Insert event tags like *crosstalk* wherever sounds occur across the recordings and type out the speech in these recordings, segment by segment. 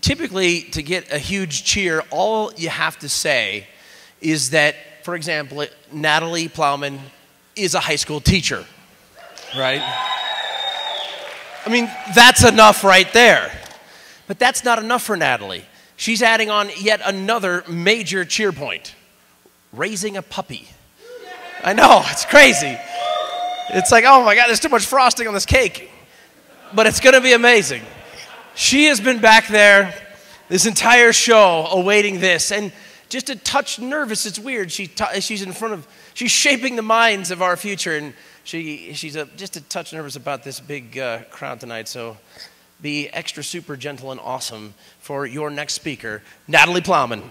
typically, to get a huge cheer, all you have to say is that, for example, Natalie Plowman is a high school teacher, right? I mean, that's enough right there. But that's not enough for Natalie. She's adding on yet another major cheer point raising a puppy. I know, it's crazy. It's like, oh my God, there's too much frosting on this cake. But it's going to be amazing. She has been back there this entire show awaiting this. And just a touch nervous, it's weird. She t- she's in front of, she's shaping the minds of our future. And she, she's a, just a touch nervous about this big uh, crowd tonight. So be extra super gentle and awesome for your next speaker, Natalie Plowman.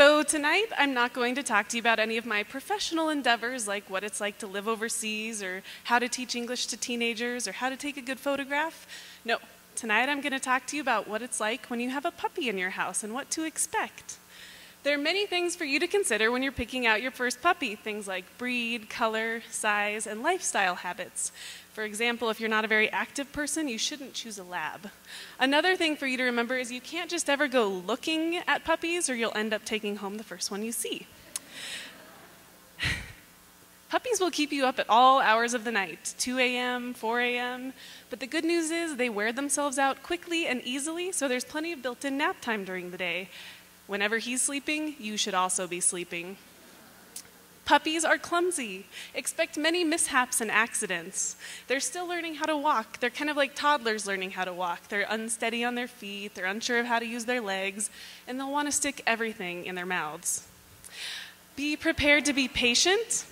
So, tonight I'm not going to talk to you about any of my professional endeavors like what it's like to live overseas or how to teach English to teenagers or how to take a good photograph. No, tonight I'm going to talk to you about what it's like when you have a puppy in your house and what to expect. There are many things for you to consider when you're picking out your first puppy, things like breed, color, size, and lifestyle habits. For example, if you're not a very active person, you shouldn't choose a lab. Another thing for you to remember is you can't just ever go looking at puppies or you'll end up taking home the first one you see. *sighs* Puppies will keep you up at all hours of the night 2 a.m., 4 a.m. But the good news is they wear themselves out quickly and easily, so there's plenty of built in nap time during the day. Whenever he's sleeping, you should also be sleeping. Puppies are clumsy. Expect many mishaps and accidents. They're still learning how to walk. They're kind of like toddlers learning how to walk. They're unsteady on their feet, they're unsure of how to use their legs, and they'll want to stick everything in their mouths. Be prepared to be patient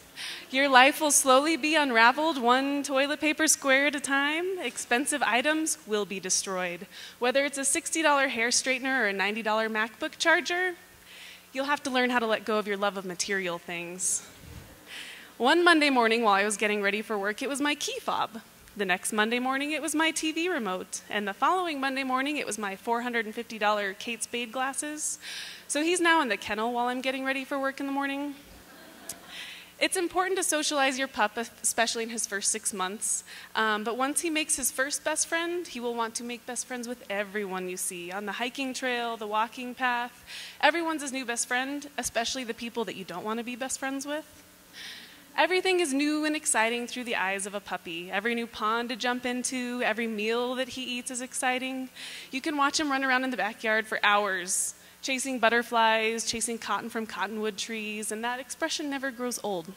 your life will slowly be unraveled one toilet paper square at a time. Expensive items will be destroyed. Whether it's a $60 hair straightener or a $90 MacBook charger, you'll have to learn how to let go of your love of material things. One Monday morning while I was getting ready for work, it was my key fob. The next Monday morning, it was my TV remote. And the following Monday morning, it was my $450 Kate Spade glasses. So he's now in the kennel while I'm getting ready for work in the morning. It's important to socialize your pup, especially in his first six months. Um, but once he makes his first best friend, he will want to make best friends with everyone you see on the hiking trail, the walking path. Everyone's his new best friend, especially the people that you don't want to be best friends with. Everything is new and exciting through the eyes of a puppy. Every new pond to jump into, every meal that he eats is exciting. You can watch him run around in the backyard for hours, chasing butterflies, chasing cotton from cottonwood trees, and that expression never grows old.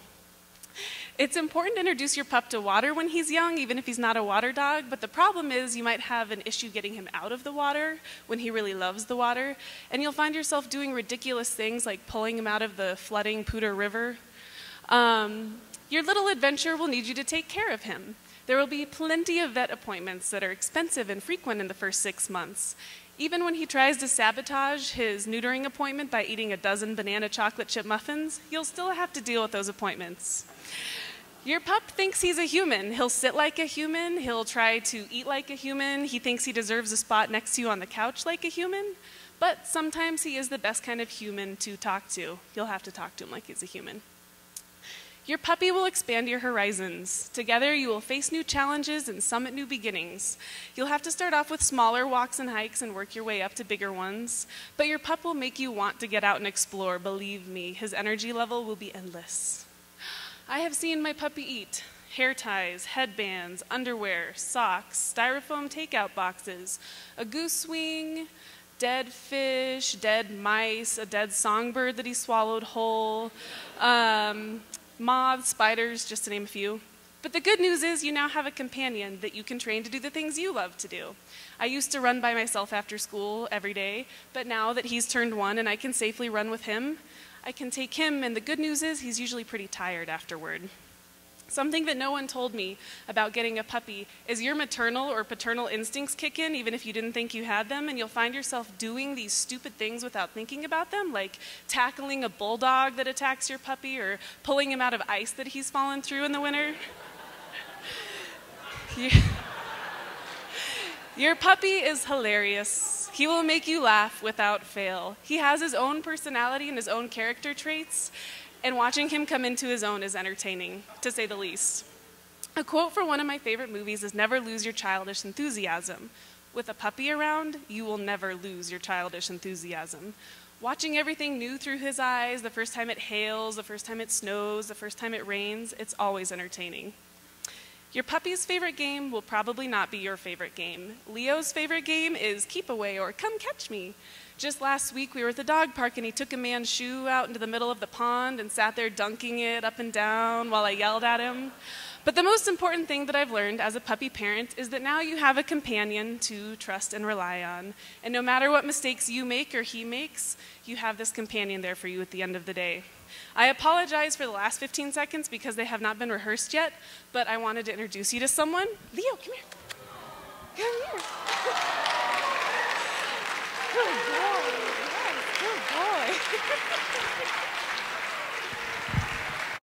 It's important to introduce your pup to water when he's young, even if he's not a water dog, but the problem is you might have an issue getting him out of the water when he really loves the water, and you'll find yourself doing ridiculous things like pulling him out of the flooding Poudre River. Um, your little adventure will need you to take care of him. There will be plenty of vet appointments that are expensive and frequent in the first six months, even when he tries to sabotage his neutering appointment by eating a dozen banana chocolate chip muffins, you'll still have to deal with those appointments. Your pup thinks he's a human. He'll sit like a human. He'll try to eat like a human. He thinks he deserves a spot next to you on the couch like a human. But sometimes he is the best kind of human to talk to. You'll have to talk to him like he's a human. Your puppy will expand your horizons. Together, you will face new challenges and summit new beginnings. You'll have to start off with smaller walks and hikes and work your way up to bigger ones. But your pup will make you want to get out and explore. Believe me, his energy level will be endless. I have seen my puppy eat hair ties, headbands, underwear, socks, styrofoam takeout boxes, a goose wing, dead fish, dead mice, a dead songbird that he swallowed whole. Um, moths, spiders, just to name a few. But the good news is you now have a companion that you can train to do the things you love to do. I used to run by myself after school every day, but now that he's turned one and I can safely run with him, I can take him, and the good news is he's usually pretty tired afterward. Something that no one told me about getting a puppy is your maternal or paternal instincts kick in even if you didn't think you had them, and you'll find yourself doing these stupid things without thinking about them, like tackling a bulldog that attacks your puppy or pulling him out of ice that he's fallen through in the winter. *laughs* your puppy is hilarious. He will make you laugh without fail. He has his own personality and his own character traits, And watching him come into his own is entertaining, to say the least. A quote for one of my favorite movies is Never lose your childish enthusiasm. With a puppy around, you will never lose your childish enthusiasm. Watching everything new through his eyes, the first time it hails, the first time it snows, the first time it rains, it's always entertaining. Your puppy's favorite game will probably not be your favorite game. Leo's favorite game is Keep Away or Come Catch Me. Just last week, we were at the dog park and he took a man's shoe out into the middle of the pond and sat there dunking it up and down while I yelled at him. But the most important thing that I've learned as a puppy parent is that now you have a companion to trust and rely on. And no matter what mistakes you make or he makes, you have this companion there for you at the end of the day. I apologize for the last 15 seconds because they have not been rehearsed yet, but I wanted to introduce you to someone. Leo, come here. Come here. Good boy. Good boy. *laughs*